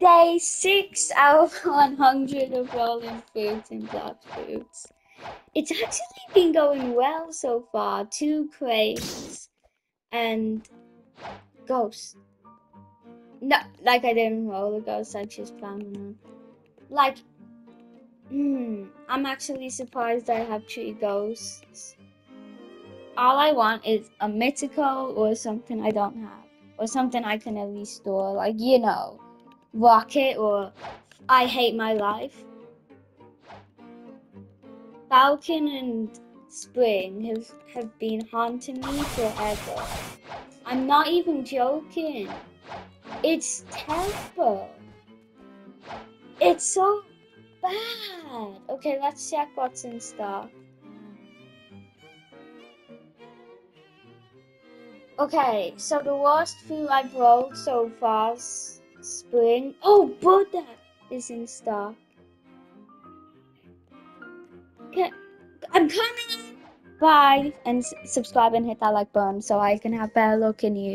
day six out of 100 of rolling fruits and Blox Fruits. It's actually been going well so far. Two crates and ghosts. No, like I didn't roll a ghost, I just found one. Like, hmm, I'm actually surprised I have three ghosts. All I want is a mythical or something I don't have. Or something I can at least store. Like, you know, Rocket or I Hate My Life. Falcon and Spring have, have been haunting me forever. I'm not even joking. It's terrible. It's so bad. Okay, let's check what's in stock. Okay, so the worst food I've rolled so far spring. Oh, Buddha is in stock. Okay, I'm coming. Bye, and subscribe and hit that like button so I can have better luck in you.